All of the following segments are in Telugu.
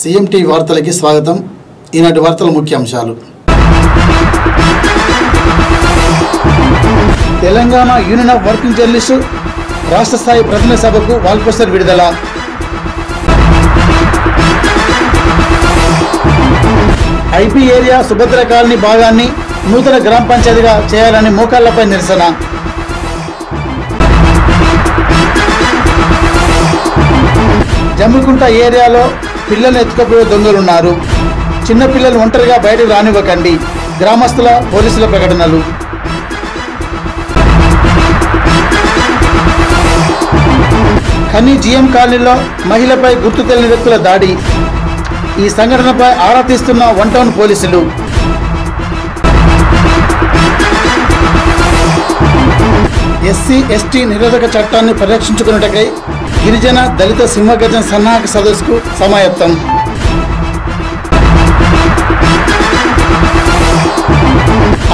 సిఎంటీ టీవీ వార్తలకి స్వాగతం. ఈనాటి వార్తల ముఖ్యాంశాలు. Telangana Union of Working Journalist రాష్ట్ర స్థాయి ప్రతినిధి సభకు వాల్పోస్టర్ విడుదల. ఐపీ ఏరియా సుభద్ర కాలనీ భాగాన్ని నూతన గ్రామ పంచాయతీగా చేయాలని మోకాళ్ళపై నిరసన. జమ్మికుంట ఏరియాలో పిల్లలు ఎత్తుకపోయే దొంగలున్నారు. చిన్నపిల్లలు ఒంటరిగా బయటకు రానివ్వకండి. గ్రామస్తుల పోలీసుల ప్రకటనలు. ఖని జీఎం కాలనీలో మహిళపై గుర్తు తెలియని వ్యక్తుల దాడి. ఈ సంఘటనపై ఆరా తీస్తున్న వన్ టౌన్ పోలీసులు. ఎస్సీ ఎస్టీ నిరోధక చట్టాన్ని పరిరక్షించుకున్నటకై గిరిజన దళిత సింహగజన సన్నాహక సదస్సుకు సమాయత్తం.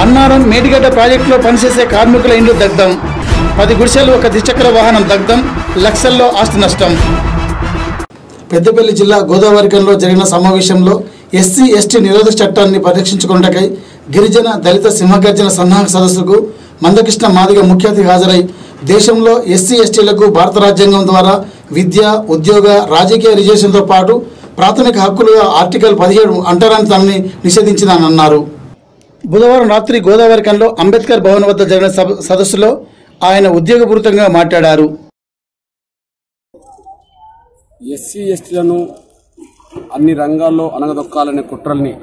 అన్నారం మేడిగడ్డ ప్రాజెక్టులో పనిచేసే కార్మికుల ఇండ్లు దగ్ధం. పది గుడిసెలు ఒక ద్విచక్ర వాహనం దగ్ధం. లక్షల్లో ఆస్తి నష్టం. పెద్దపల్లి జిల్లా గోదావరికంలో జరిగిన సమావేశంలో ఎస్సీ ఎస్టీ నిరోధక చట్టాన్ని పరిరక్షించుకుంటకై గిరిజన దళిత సింహగర్జన సన్నాహక సదస్సుకు మందకృష్ణ మాదిగ ముఖ్య అతిథి హాజరై దేశంలో ఎస్సీ ఎస్టీలకు భారత రాజ్యాంగం ద్వారా విద్య ఉద్యోగ రాజకీయ రిజర్వేషన్తో పాటు ప్రాథమిక హక్కులుగా ఆర్టికల్ పదిహేడు అంటరానితనాన్ని నిషేధించిందని అన్నారు బుధవారం రాత్రి గోదావరికంలో అంబేద్కర్ భవన్ వద్ద జరిగిన సదస్సులో ఆయన ఉద్యోగపూరితంగా మాట్లాడారు. ఎస్సీ ఎస్టీలను అన్ని రంగాల్లో అనగదొక్కాలనే కుట్రల్ని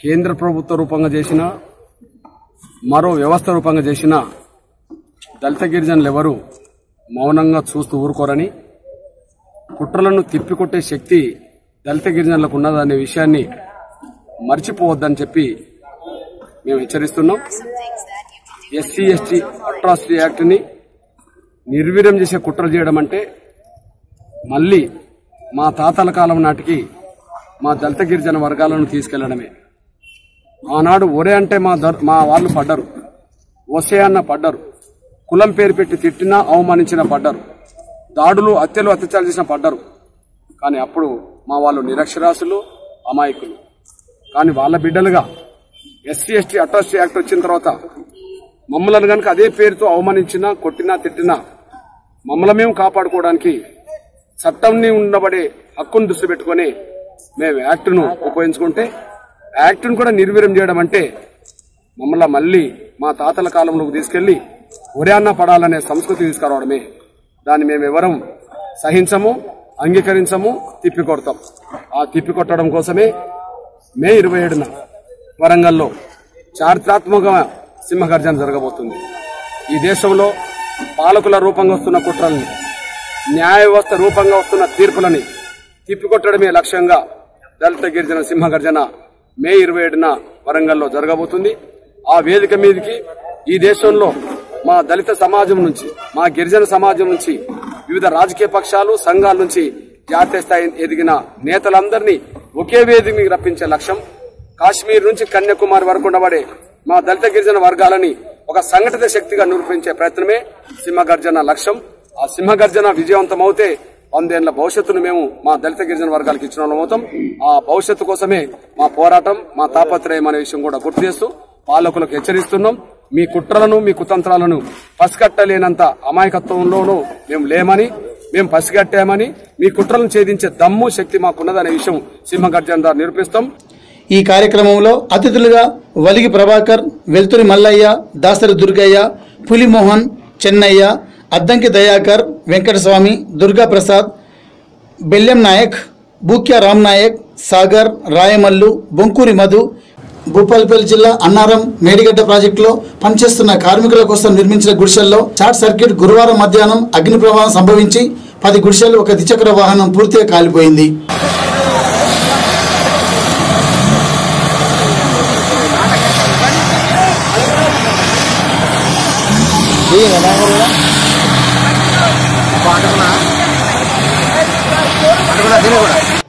కేంద్ర ప్రభుత్వ రూపంగా చేసిన మరో వ్యవస్థ రూపంగా చేసిన దళిత గిరిజనులు ఎవరు మౌనంగా చూస్తూ ఊరుకోరని కుట్రలను తిప్పికొట్టే శక్తి దళిత గిరిజనులకు ఉన్నదనే విషయాన్ని మర్చిపోవద్దని చెప్పి మేము హెచ్చరిస్తున్నాం. ఎస్సీ ఎస్టీ అట్రాసిటీ యాక్ట్ని నిర్వీర్యం చేసే కుట్రలు చేయడం అంటే మళ్ళీ మా తాతల కాలం నాటికి మా దళిత గిరిజన వర్గాలను తీసుకెళ్ళడమే. ఆనాడు ఒరే అంటే మా మా వాళ్ళు పడ్డరు. ఒసే అన్న పడ్డరు. కులం పేరు పెట్టి తిట్టినా అవమానించిన పడ్డరు. దాడులు హత్యలు అత్యాచారాలు చేసిన పడ్డరు. కానీ అప్పుడు మా వాళ్ళు నిరక్షరాస్యులు అమాయకులు. కానీ వాళ్ళ బిడ్డలుగా ఎస్సీ ఎస్టీ అట్రాసిటీ యాక్ట్ వచ్చిన తర్వాత మమ్మలను కనుక అదే పేరుతో అవమానించినా కొట్టినా తిట్టినా మమ్మల్ని మేము కాపాడుకోవడానికి చట్టంని ఉండబడే హక్కును దృష్టి పెట్టుకొని మేము యాక్ట్ను ఉపయోగించుకుంటే యాక్ట్ను కూడా నిర్వీర్యం చేయడం అంటే మమ్మల్ని మళ్ళీ మా తాతల కాలంలోకి తీసుకెళ్ళి ఒరేన్న పడాలనే సంస్కృతి తీసుకురావడమే. దాన్ని మేము ఎవరం సహించము అంగీకరించము తిప్పికొడతాం. ఆ తిప్పికొట్టడం కోసమే మే ఇరవై ఏడున వరంగల్లో చారిత్రాత్మక సింహగర్జన జరగబోతుంది. ఈ దేశంలో పాలకుల రూపంగా వస్తున్న కుట్రల్ని న్యాయ వ్యవస్థ రూపంగా వస్తున్న తీర్పులని తిప్పికొట్టడమే లక్ష్యంగా దళిత గిరిజన సింహగర్జన మే ఇరవై ఏడున వరంగల్లో జరగబోతుంది. ఆ వేదిక మీదకి ఈ దేశంలో మా దళిత సమాజం నుంచి మా గిరిజన సమాజం నుంచి వివిధ రాజకీయ పక్షాలు సంఘాల నుంచి జాతీయ స్థాయి ఎదిగిన నేతలందరినీ ఒకే వేదిక మీద రప్పించే లక్ష్యం. కాశ్మీర్ నుంచి కన్యాకుమారి వరకు ఉండబడే మా దళిత గిరిజన వర్గాలని ఒక సంఘటిత శక్తిగా నిరూపించే ప్రయత్నమే సింహగర్జన లక్ష్యం. ఆ సింహగర్జన విజయవంతమవుతే వందేళ్ళ భవిష్యత్తును మేము మా దళిత గిరిజన వర్గాలకు ఇచ్చిన వాళ్ళం అవుతాం. ఆ భవిష్యత్తు కోసమే మా పోరాటం మా తాపత్రయం అనే విషయం కూడా గుర్తు చేస్తూ పాలకులకు హెచ్చరిస్తున్నాం. మీ కుట్రలను మీ కుతంత్రాలను పసిగట్టలేనంత అమాయకత్వంలోనూ మేము లేమని మేము పసిగట్టామని మీ కుట్రలను ఛేదించే దమ్ము శక్తి మాకున్నదనే విషయం సింహగర్జన ద్వారా నిరూపిస్తాం. ఈ కార్యక్రమంలో అతిథులుగా వలిగి ప్రభాకర్ వెల్తురి మల్లయ్య దాసరి దుర్గయ్య పులిమోహన్ చెన్నయ్య అద్దంకి దయాకర్ వెంకటస్వామి దుర్గాప్రసాద్ బెల్లెం నాయక్ బూక్యా రామ్ నాయక్ సాగర్ రాయమల్లు బొంకూరి మధు భూపాలపల్లి జిల్లా అన్నారం మేడిగడ్డ ప్రాజెక్టులో పనిచేస్తున్న కార్మికుల కోసం నిర్మించిన గుడిసెల్లో షార్ట్ సర్క్యూట్ గురువారం మధ్యాహ్నం అగ్ని ప్రమాదం సంభవించి పది గుడిసెలు ఒక ద్విచక్ర వాహనం పూర్తిగా కాలిపోయింది. Sí,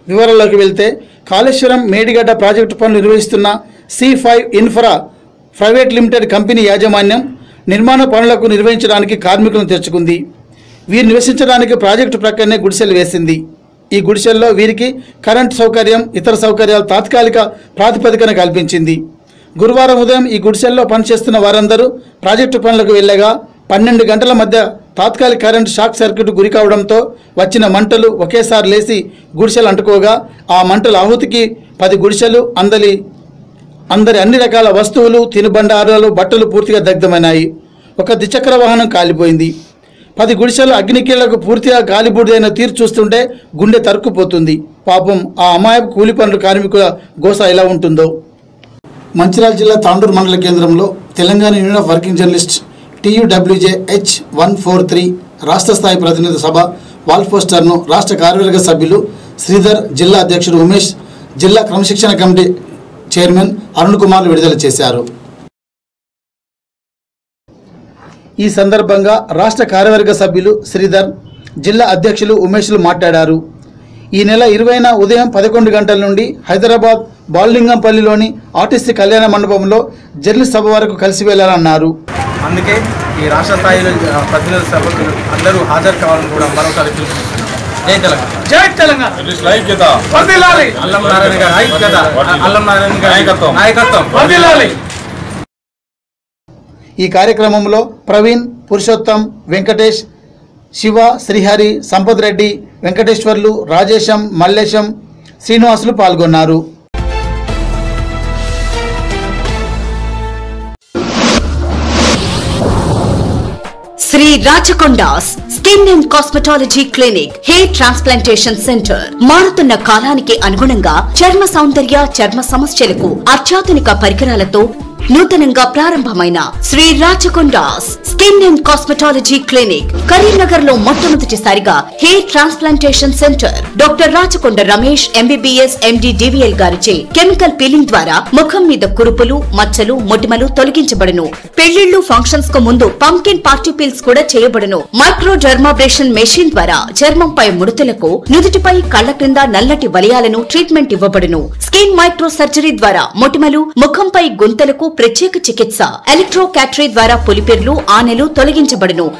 వివరాల్లోకి వెళ్తే కాళేశ్వరం మేడిగడ్డ ప్రాజెక్టు పనులు నిర్వహిస్తున్న C five infra private limited company యాజమాన్యం నిర్మాణ పనులకు నిర్వహించడానికి కార్మికులను తెచ్చుకుంది వీరు నివసించడానికి ప్రాజెక్టు ప్రక్కనే గుడిసెలు వేసింది. ఈ గుడిసెల్లో వీరికి కరెంట్ సౌకర్యం ఇతర సౌకర్యాలు తాత్కాలిక ప్రాతిపదికన కల్పించింది. గురువారం ఉదయం ఈ గుడిసెల్లో పనిచేస్తున్న వారందరూ ప్రాజెక్టు పనులకు వెళ్ళగా పన్నెండు గంటల మధ్య తాత్కాలిక కరెంట్ షాక్ సర్క్యూట్ గురి కావడంతో వచ్చిన మంటలు ఒకేసారి లేచి గుడిసెలు అంటుకోగా ఆ మంటల ఆహుతికి పది గుడిసెలు అందలి అందరి అన్ని రకాల వస్తువులు తినుబండారాలు బట్టలు పూర్తిగా దగ్ధమైనాయి. ఒక ద్విచక్ర వాహనం కాలిపోయింది. పది గుడిసెలు అగ్నికీళ్ళకు పూర్తిగా గాలిబూడిదైన తీరు చూస్తుంటే గుండె తరుక్కుపోతుంది. పాపం ఆ అమాయపు కూలి పనులు కార్మికుల గోస ఎలా ఉంటుందో. మంచిర్యాల జిల్లా తాండూరు మండల కేంద్రంలో Telangana Union of Working Journalist TUWJ H one four three రాష్ట్ర స్థాయి ప్రతినిధి సభ వాల్ పోస్టర్ను రాష్ట్ర కార్యవర్గ సభ్యులు శ్రీధర్ జిల్లా అధ్యక్షుడు ఉమేష్ జిల్లా క్రమశిక్షణ కమిటీ చైర్మన్ అరుణ్ కుమార్ విడుదల చేశారు. ఈ సందర్భంగా రాష్ట్ర కార్యవర్గ సభ్యులు శ్రీధర్ జిల్లా అధ్యక్షులు ఉమేష్లు మాట్లాడారు. ఈ నెల ఇరవైన ఉదయం పదకొండు గంటల నుండి హైదరాబాద్ బాలింగంపల్లిలోని ఆర్టీసీ కళ్యాణ మండపంలో జర్నలిస్ట్ సభ వరకు కలిసి వెళ్ళాలన్నారు. అందుకే ఈ రాష్ట్ర స్థాయిలో ప్రతినిధి సభ్యులు అందరూ హాజరు కావాలని కూడా మరోసారి పిలుపునిస్తున్నాం జై తెలంగాణ. జై తెలంగాణ. వర్ధిల్లాలి. అల్లం నారాయణ గారి ఐక్యత అల్లం నారాయణ గారి నాయకత్వం. వర్ధిల్లాలి. ఈ కార్యక్రమంలో ప్రవీణ్ పురుషోత్తం వెంకటేష్ శివ శ్రీహరి సంపత్ రెడ్డి వెంకటేశ్వర్లు రాజేశం మల్లేశం శ్రీనివాసులు పాల్గొన్నారు. Sri Rachakonda's skin and cosmetology clinic hair transplantation centre. మారుతున్న కాలానికి అనుగుణంగా చర్మ సౌందర్య చర్మ సమస్యలకు అత్యాధునిక పరికరాలతో నూతనంగా ప్రారంభమైన Shri Rachakonda's skin and cosmetology clinic కరీంనగర్లో మొట్టమొదటిసారిగా hair transplantation centre. Doctor Rachakonda Ramesh MBBS MD DVL గారిచే కెమికల్ పీలింగ్ ద్వారా ముఖం మీద కురుపులు మచ్చలు మొటిమలు తొలగించబడును. పెళ్ళిళ్ళు ఫంక్షన్స్కు ముందు పంకిన్ పార్టీ పీల్స్ కూడా చేయబడను. మైక్రో డర్మాబ్రేషన్ మెషిన్ ద్వారా చర్మంపై ముడతలకు నుదుటిపై కళ్ళ క్రింద నల్లటి వలయాలను ట్రీట్మెంట్ ఇవ్వబడును. స్కిన్ మైక్రో సర్జరీ ద్వారా మొటిమలు ముఖంపై గుంతలకు ప్రత్యేక చికిత్స. ఎలక్ట్రోకాటరీ ద్వారా పులిపెర్లు ఆనెలు తొలగించబడును.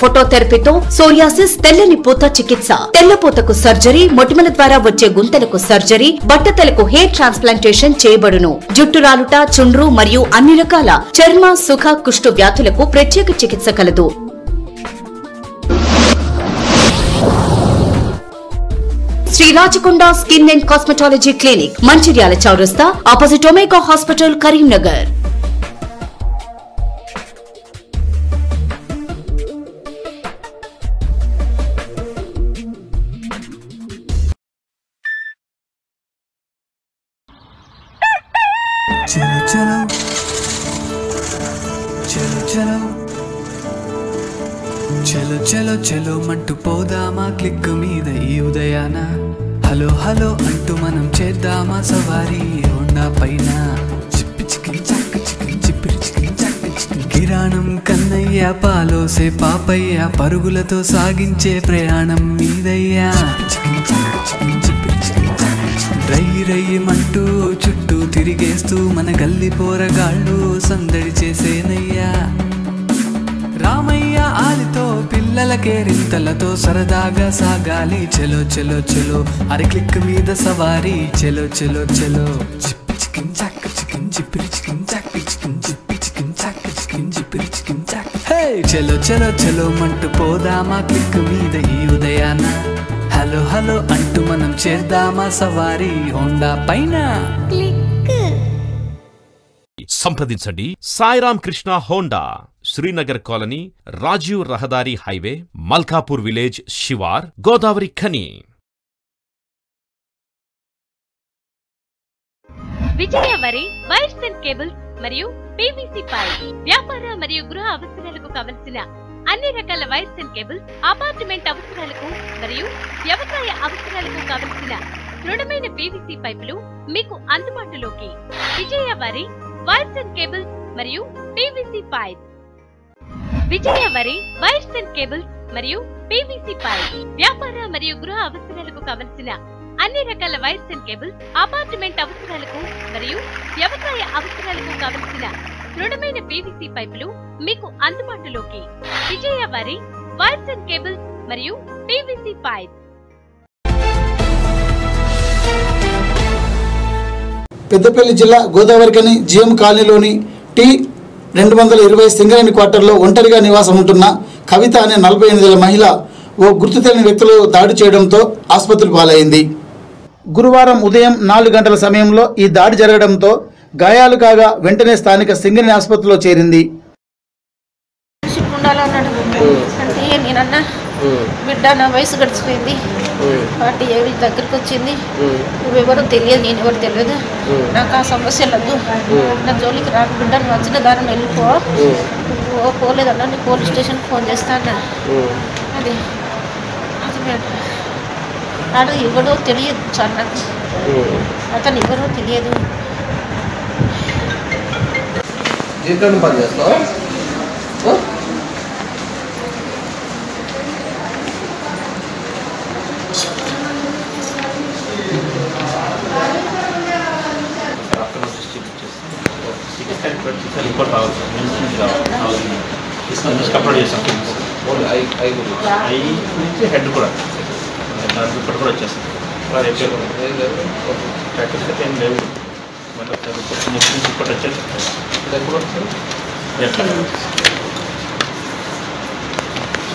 ఫోటోథెరపీతో సోరియాసిస్ తెల్లని పూత చికిత్స. తెల్లపూతకు సర్జరీ మొటిమల ద్వారా వచ్చే గుంతలకు సర్జరీ బట్టతలకు హెయిర్ ట్రాన్స్ప్లాంటేషన్ చేయబడును. జుట్టు రాలుట చుండ్రు మరియు అన్ని రకాల చర్మ సుఖ కుష్టు వ్యాధులకు ప్రత్యేక చికిత్స కలదు. Sri Rachakonda skin and cosmetology clinic Mancherial చౌరస్తా opposite Omega hospital Karimnagar. Hello మనం చేద్దామా సవారీ? హోండా పైన చిప్పి చికిన్ చక్క చిప్పిరి చక్క కిరాణం కన్నయ్య పాలోసే పాపయ్య పరుగులతో సాగించే ప్రయాణం మీదయ్యా. చికిన్ రయ్యమంటూ చుట్టూ తిరిగేస్తూ మన గల్లి పోరగాళ్ళు సందడి చేసేనయ్యా. రామయ్య ఆలితో పిల్లల కేరింతలతో సరదాగా సాగాలి. చెలో చెలో చెలో. అరి క్లిక్ మీద సవారీ. చెలో చెలో చెలో. చిప్పి చికిన్ చాక్ చికిన్ చిప్పిరి చికిన్ చాక్ చికిన్ చిప్పి చికిన్ చాక్ చికిన్ చిప్పిరి చికిన్ చాక్. హే చెలో చెలో చెలో. మంటూ పోదామా క్లిక్ మీద ఈ ఉదయాన? హలో హలో అంటూ మనం చేద్దామా సవారీ? హోండా పైన? సంప్రదించండి. సాయిరామ్ కృష్ణ హోండా శ్రీనగర్ కాలనీ రాజీవ్ రహదారి హైవే మల్కాపూర్ విలేజ్ శివార్ గోదావరి ఖని. విజయ వరి వైర్స్ అండ్ కేబుల్స్ మరియు పీవీసీ పైప్ వ్యాపార మరియు గృహ అవసరాలకు కావలసిన అన్ని రకాల వైర్స్ అండ్ కేబుల్స్ అపార్ట్మెంట్ అవసరాలకు మరియు వ్యవసాయ అవసరాలకు కావలసిన దృఢమైన పీవీసీ పైపులు మీకు అందుబాటులోకి. విజయ వరి వైర్స్ అండ్ కేబుల్స్ మరియు పీవీసీ పైప్ విజయ వరి వైర్స్ అండ్ కేబుల్స్ మరియు పీవీసీ పైప్ వ్యాపార మరియు గృహ అవసరాలకు కావలసిన అన్ని రకాల వైర్స్ అండ్ కేబుల్స్ అపార్ట్మెంట్ అవసరాలకు మరియు వ్యవసాయ అవసరాలకు కావలసిన దృఢమైన పీవీసీ పైపులు మీకు అందుబాటులోకి. విజయ వరి వైర్స్ అండ్ కేబుల్స్ మరియు పీవీసీ పైప్ పెద్దపల్లి జిల్లా గోదావరికని జిఎం కాలనీలోని టీ రెండు వందల ఇరవై సింగరేణి క్వార్టర్లో ఒంటరిగా నివాసం ఉంటున్న కవిత అనే నలభై ఎనిమిదేళ్ళ మహిళ ఓ గుర్తు తెలియని వ్యక్తులు దాడి చేయడంతో ఆసుపత్రి పాలైంది. గురువారం ఉదయం నాలుగు గంటల సమయంలో ఈ దాడి జరగడంతో గాయాలు కాగా వెంటనే స్థానిక సింగరేణి ఆసుపత్రిలో చేరింది. బిడ్డ నా వయసు గడిచిపోయింది. ఫార్టీ ఏజ్ దగ్గరికి వచ్చింది? నువ్వెవరో తెలియదు నేను ఎవరు తెలియదు నాకు ఆ సమస్య లేదు. నా జోలికి రాకు బిడ్డ నువ్వు వచ్చిన దారిని వెళ్ళిపో. నువ్వు పోలేదన్నా నీ పోలీస్ స్టేషన్కి ఫోన్ చేస్తా అన్నాడు అది. అది మేడం తెలియదు సార్ నాకు అతను ఎవరో తెలియదు. జీతంలో పని చేస్తావా? రావాలి సార్ రావాలి తీసుకొని అప్లోడ్ చేస్తాం ఐ నుంచి హెడ్ కూడా. దాని కూడా ప్రాక్టీస్ ఏం లేవు మళ్ళీ ఒకసారి నెక్స్ట్ నుంచి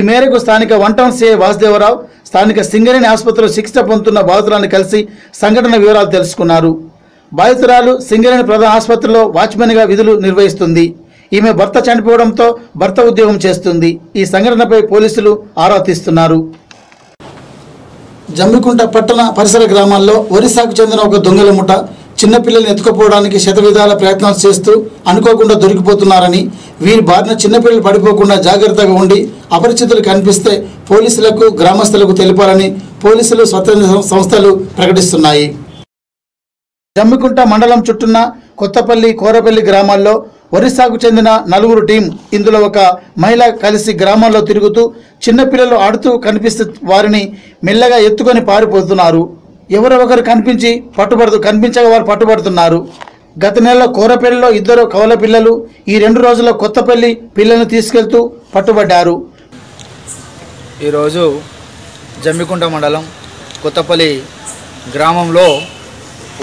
మేరకు స్థానిక వన్ టౌన్ సిఐ వాసుదేవరావు స్థానిక సింగరేణి ఆసుపత్రిలో చికిత్స పొందుతున్న బాధితురాలను కలిసి సంఘటన వివరాలు తెలుసుకున్నారు. బాధితురాలు సింగరేణి ప్రధాన ఆసుపత్రిలో వాచ్మెన్గా విధులు నిర్వహిస్తుంది. ఈమె భర్త చనిపోవడంతో భర్త ఉద్యోగం చేస్తుంది. ఈ సంఘటనపై పోలీసులు ఆరా తీస్తున్నారు. జమ్మికుంట పట్టణ పరిసర గ్రామాల్లో ఒరిస్సాకు చెందిన ఒక దొంగల ముఠ చిన్నపిల్లల్ని ఎత్తుకుపోవడానికి శతవిధాల ప్రయత్నాలు చేస్తూ అనుకోకుండా దొరికిపోతున్నారని వీరి బారిన చిన్నపిల్లలు పడిపోకుండా జాగ్రత్తగా ఉండి అపరిచితులు కనిపిస్తే పోలీసులకు గ్రామస్తులకు తెలిపాలని పోలీసులు స్వతంత్ర సంస్థలు ప్రకటిస్తున్నాయి. జమ్మికుంట మండలం చుట్టూన్న కొత్తపల్లి కోరపల్లి గ్రామాల్లో ఒరిస్సాకు చెందిన నలుగురు టీం ఇందులో ఒక మహిళ కలిసి గ్రామాల్లో తిరుగుతూ చిన్నపిల్లలు ఆడుతూ కనిపిస్తే వారిని మెల్లగా ఎత్తుకొని పారిపోతున్నారు. ఎవరో ఒకరు కనిపించి పట్టుబడుతూ కనిపించగా వారు పట్టుబడుతున్నారు. గత నెలలో కోరపల్లిలో ఇద్దరు కవల పిల్లలు ఈ రెండు రోజుల్లో కొత్తపల్లి పిల్లలను తీసుకెళ్తూ పట్టుబడ్డారు. ఈరోజు జమ్మికుంట మండలం కొత్తపల్లి గ్రామంలో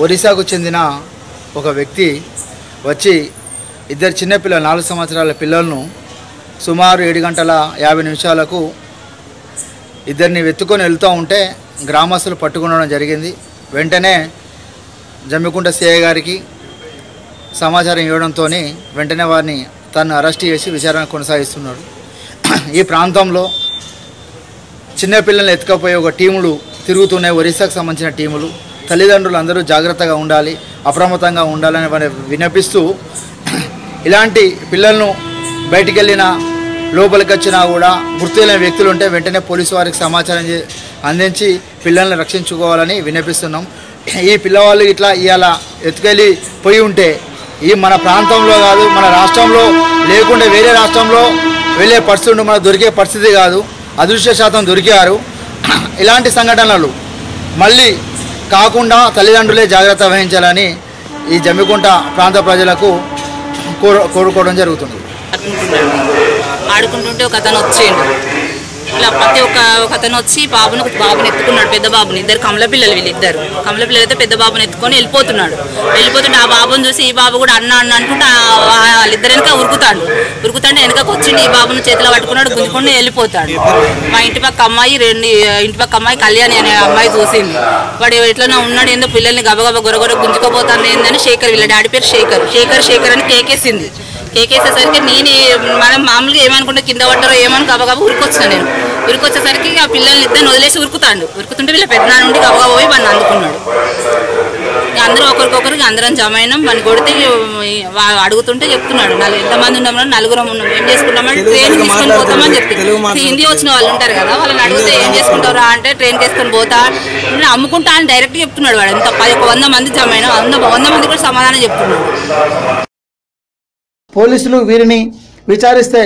ఒరిస్సాకు చెందిన ఒక వ్యక్తి వచ్చి ఇద్దరు చిన్నపిల్లలు నాలుగు సంవత్సరాల పిల్లలను సుమారు ఏడు గంటల యాభై నిమిషాలకు ఇద్దరిని వెతుకొని వెళ్తూ ఉంటే గ్రామస్తులు పట్టుకునడం జరిగింది. వెంటనే జమ్మికుంట సిఐ గారికి సమాచారం ఇవ్వడంతో వెంటనే వారిని తను అరెస్ట్ చేసి విచారణ కొనసాగిస్తున్నాడు. ఈ ప్రాంతంలో చిన్నపిల్లల్ని ఎత్తుకపోయే ఒక టీములు తిరుగుతున్నాయి ఒరిస్సాకు సంబంధించిన టీములు తల్లిదండ్రులు అందరూ జాగ్రత్తగా ఉండాలి అప్రమత్తంగా ఉండాలని వినిపిస్తూ ఇలాంటి పిల్లలను బయటికి వెళ్ళిన లోపలికి వచ్చినా కూడా గుర్తులేని వ్యక్తులు ఉంటే వెంటనే పోలీసు వారికి సమాచారం అందించి పిల్లల్ని రక్షించుకోవాలని విన్నపిస్తున్నాం. ఈ పిల్లవాళ్ళు ఇట్లా ఇవాళ ఎత్తుకెళ్ళి పోయి ఉంటే ఈ మన ప్రాంతంలో కాదు మన రాష్ట్రంలో లేకుంటే వేరే రాష్ట్రంలో వెళ్ళే పరిస్థితి ఉంటే మనకు దొరికే పరిస్థితి కాదు అదృశ్య శాతం దొరికారు. ఇలాంటి సంఘటనలు మళ్ళీ కాకుండా తల్లిదండ్రులే జాగ్రత్త వహించాలని ఈ జమ్మికుంట ప్రాంత ప్రజలకు కోరు కోరుకోవడం జరుగుతుంది. ఆడుకుంటుంటే ఒక అతను వచ్చిండు ఇట్లా ప్రతి ఒక్క ఒక అతను వచ్చి బాబును బాబుని ఎత్తుకున్నాడు పెద్ద బాబుని. ఇద్దరు కమల పిల్లలు వీళ్ళిద్దరు. కమల పిల్లలు అయితే పెద్ద బాబుని ఎత్తుకొని వెళ్ళిపోతున్నాడు. వెళ్ళిపోతుంటే ఆ బాబుని చూసి ఈ బాబు కూడా అన్న అన్న అనుకుంటే వాళ్ళిద్దరు వెనక ఉరుకుతాడు. ఉరుకుతాడు వెనకకు వచ్చిండు ఈ బాబుని చేతిలో పట్టుకున్నాడు గుంజుకొని వెళ్ళిపోతాడు. మా ఇంటి పక్క అమ్మాయి రెండు ఇంటి పక్క అమ్మాయి కళ్యాణి అనే అమ్మాయి చూసింది. వాడు ఎట్లనో ఉన్నాడు ఏందో పిల్లల్ని గబగబ గొరగొర గుంజుకోపోతాను ఏందని శేఖర్ వీళ్ళ డాడీ పేరు శేఖర్. శేఖర్ శేఖర్ అని కేకేసింది. కేకేసేసరికి నేను మనం మామూలుగా ఏమనుకుంటే కింద పడ్డారో ఏమని గబగబ ఉరికొచ్చిన నేను. ఉరికొచ్చేసరికి ఆ పిల్లల్ని ఇద్దరిని వదిలేసి ఉరుకుతాడు. ఉరుకుతుంటే వీళ్ళ పెద్ద నుండి గబగబ పోయి వాడిని అందుకున్నాడు. ఇక అందరూ ఒకరికొకరికి అందరం జమ అయినాం. వాడిని కొడితే అడుగుతుంటే చెప్తున్నాడు. నలుగు ఎంతమంది ఉన్నామని నలుగురం ఉన్నాం. ఏం చేసుకుంటామని ట్రైన్ తీసుకొని పోతామని చెప్పి హిందీ వచ్చిన వాళ్ళు ఉంటారు కదా వాళ్ళని అడిగితే ఏం చేసుకుంటారా అంటే ట్రైన్ తీసుకొని పోతా. నేను అమ్ముకుంటా అని డైరెక్ట్ చెప్తున్నాడు వాడు. ఎంత పది ఒక వంద మంది జమ అయినా వంద వంద మంది కూడా సమాధానం చెప్తున్నాడు. పోలీసులు వీరిని విచారిస్తే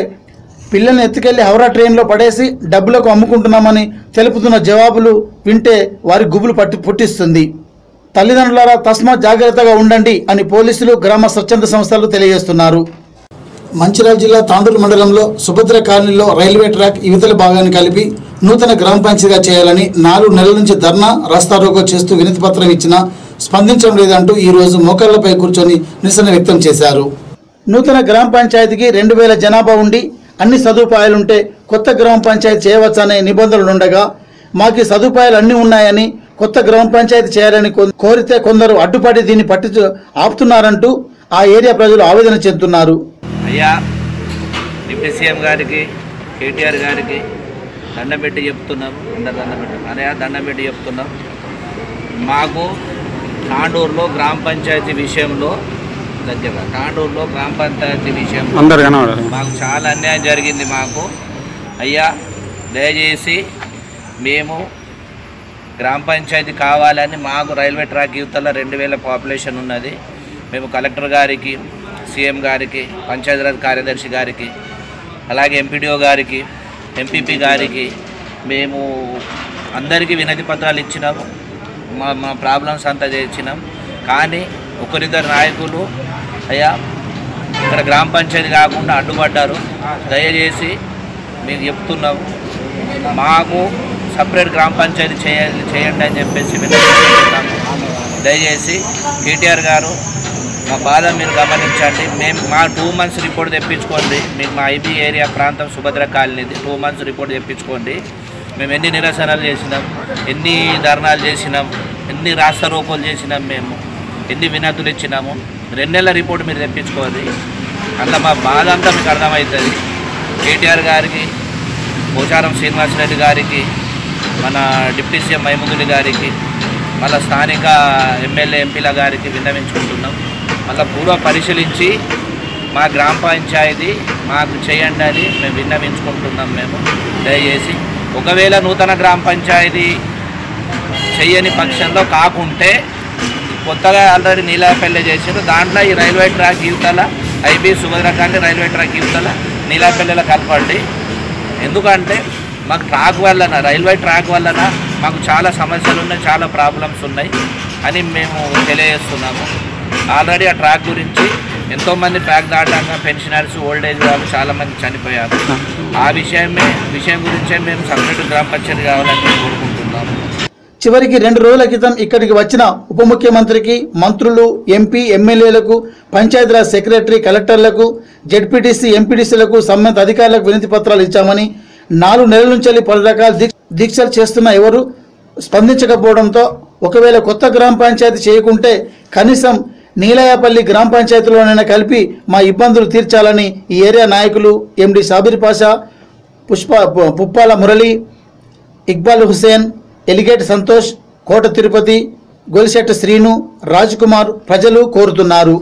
పిల్లల్ని ఎత్తుకెళ్ళి హౌరా ట్రైన్లో పడేసి డబ్బులకు అమ్ముకుంటున్నామని తెలుపుతున్న జవాబులు వింటే వారి గుబులు పట్టి పుట్టిస్తుంది. తల్లిదండ్రులారా తస్మా జాగ్రత్తగా ఉండండి అని పోలీసులు గ్రామ స్వచ్ఛంద సంస్థలు తెలియజేస్తున్నారు. మంచిర్యాల జిల్లా తాండూరు మండలంలో సుభద్ర కాలనీలో రైల్వే ట్రాక్ యువతల భాగాన్ని కలిపి నూతన గ్రామ పంచాయతీగా చేయాలని నాలుగు నెలల నుంచి ధర్నా రాస్తారోకో చేస్తూ వినతిపత్రం ఇచ్చినా స్పందించడం లేదంటూ ఈరోజు రోజు మోకాళ్ళపై కూర్చొని నిరసన వ్యక్తం చేశారు. నూతన గ్రామ పంచాయతీకి రెండు వేల జనాభా ఉండి అన్ని సదుపాయాలుంటే కొత్త గ్రామ పంచాయతీ చేయవచ్చనే నిబంధనలు ఉండగా మాకు సదుపాయాలు అన్నీ ఉన్నాయని కొత్త గ్రామ పంచాయతీ చేయాలని కోరితే కొందరు అడ్డుపడి దీన్ని పట్టి ఆపుతున్నారంటూ ఆ ఏరియా ప్రజలు ఆవేదన చెందుతున్నారు. అయ్యా డిప్యూటీ సీఎం గారికి కేటీఆర్ గారికి దండం పెట్టి చెప్తున్నాం అందరు దండం పెట్టి దండం పెట్టి చెప్తున్నాం. మాకు తాండూరులో గ్రామ పంచాయతీ విషయంలో దగ్గర తాండూరులో గ్రామ పంచాయతీ కనబడాలి. మాకు చాలా అన్యాయం జరిగింది మాకు. అయ్యా దయచేసి మేము గ్రామ పంచాయతీ కావాలని మాకు రైల్వే ట్రాక్ యువతల రెండు వేల పాపులేషన్ ఉన్నది. మేము కలెక్టర్ గారికి సీఎం గారికి పంచాయతీరాజ్ కార్యదర్శి గారికి అలాగే ఎంపీడీఓ గారికి ఎంపీపీ గారికి మేము అందరికీ వినతి పత్రాలు ఇచ్చినాము. మా మా ప్రాబ్లమ్స్ అంతా చేసినాం కానీ ఒకరిద్దరు నాయకులు అయ్యా ఇక్కడ గ్రామ పంచాయతీ కాకుండా అడ్డుపడ్డారు. దయచేసి మీకు చెప్తున్నాము మాకు సపరేట్ గ్రామ పంచాయతీ చేయాలి చేయండి అని చెప్పేసి విన్నవిస్తున్నాము దయచేసి కేటీఆర్ గారు మా బాధ మీరు గమనించండి. మేము మా టూ మంత్స్ రిపోర్ట్ తెప్పించుకోండి. మీకు మా ఐబీ ఏరియా ప్రాంతం సుభద్ర కాలనీది టూ మంత్స్ రిపోర్ట్ తెప్పించుకోండి. మేము ఎన్ని నిరసనలు చేసినాం ఎన్ని ధర్నాలు చేసినాం ఎన్ని రాస్తా రోకోలు చేసినాం మేము. ఎన్ని వినతులు ఇచ్చినాము. రెండు నెలల రిపోర్ట్ మీరు తెప్పించుకోవాలి. అంత మా బాధ అంతా మీకు అర్థమవుతుంది. కేటీఆర్ గారికి పోచారం శ్రీనివాసరెడ్డి గారికి మన డిప్యూటీ సీఎం మహిముదుడి గారికి మళ్ళీ స్థానిక ఎమ్మెల్యే ఎంపీల గారికి విన్నవించుకుంటున్నాం. మళ్ళీ పూర్వ పరిశీలించి మా గ్రామ పంచాయతీ మాకు చేయండి అని మేము విన్నవించుకుంటున్నాం మేము. దయచేసి ఒకవేళ నూతన గ్రామ పంచాయతీ చేయని పక్షంలో కాకుంటే కొత్తగా ఆల్రెడీ నీలాపల్లి చేసారు దాంట్లో ఈ రైల్వే ట్రాక్ ఇవతల ఐబీ సుభద్ర కానీ రైల్వే ట్రాక్ ఇవతల నీలాపల్లెలో కలపండి ఎందుకంటే మాకు ట్రాక్ వలన రైల్వే ట్రాక్ వలన మాకు చాలా సమస్యలు ఉన్నాయి చాలా ప్రాబ్లమ్స్ ఉన్నాయి అని మేము తెలియజేస్తున్నాము. ఆల్రెడీ ఆ ట్రాక్ గురించి ఎంతోమంది ట్రాక్ దాటాక పెన్షనర్స్ ఓల్డ్ ఏజ్ వాళ్ళు చాలామంది చనిపోయారు. ఆ విషయమే విషయం గురించే మేము సపరేట్ గ్రామ పంచాయతీ కావాలని మేము కోరుకుంటున్నాము. చివరికి రెండు రోజుల క్రితం ఇక్కడికి వచ్చిన ఉప ముఖ్యమంత్రికి మంత్రులు ఎంపీ ఎమ్మెల్యేలకు పంచాయతీరాజ్ సెక్రటరీ కలెక్టర్లకు జెడ్పీటీసీ ఎంపీటీసీలకు సంబంధిత అధికారులకు వినతి పత్రాలు ఇచ్చామని నాలుగు నెలల నుంచి పలు రకాల దీక్ష- దీక్షలు చేస్తున్న ఎవరు స్పందించకపోవడంతో ఒకవేళ కొత్త గ్రామ పంచాయతీ చేయకుంటే కనీసం నీలయాపల్లి గ్రామ పంచాయతీలోనైనా కలిపి మా ఇబ్బందులు తీర్చాలని ఈ ఏరియా నాయకులు ఎండి సాబిర్ పాషా పుష్ప పుప్పాల మురళి ఇక్బాల్ హుసేన్ ఎలిగేట్ సంతోష్ కోట తిరుపతి గొలిశెట్ట శ్రీను రాజ్ కుమార్ ప్రజలు కోరుతున్నారు.